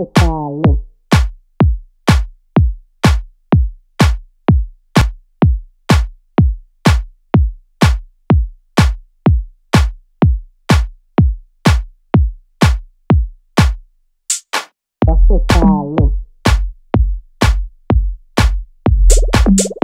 the silence. Fuck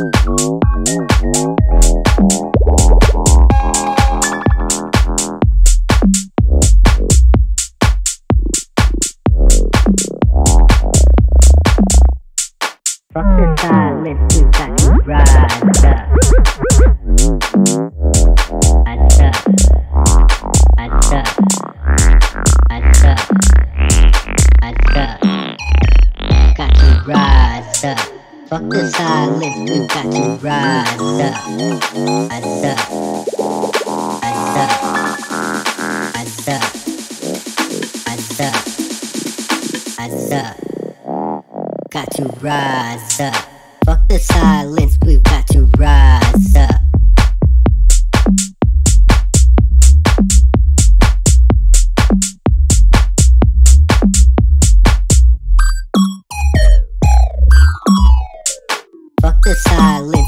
silence. Fuck the silence. You got to Fuck the silence. You got to rise up. Rise up. Rise up. Rise up. Rise up. Rise up. Got to rise up. Fuck the silence, we've got to rise up. Fuck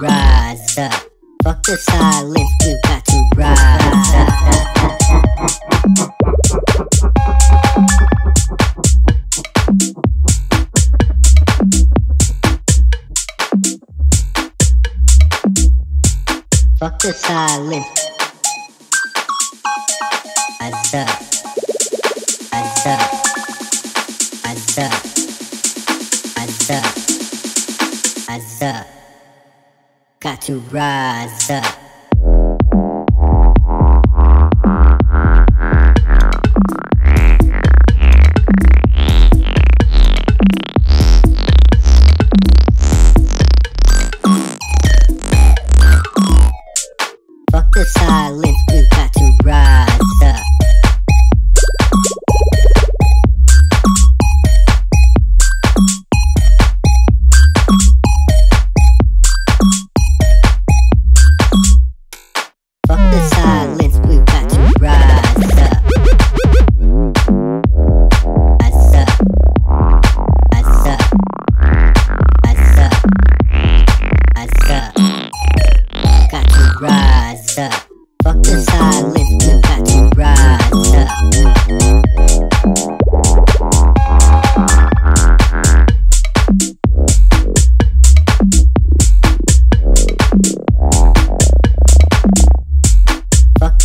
rise up. Fuck the silence, Fuck the silence. Rise up. Rise up. Rise up. Rise up. Rise up. Got to rise up. good side.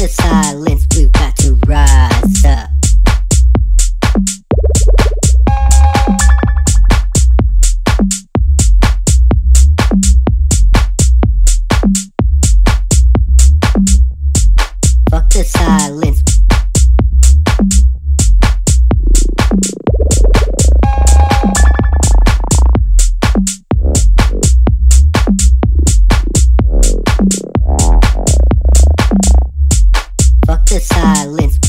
silence, we've got to rise. silence.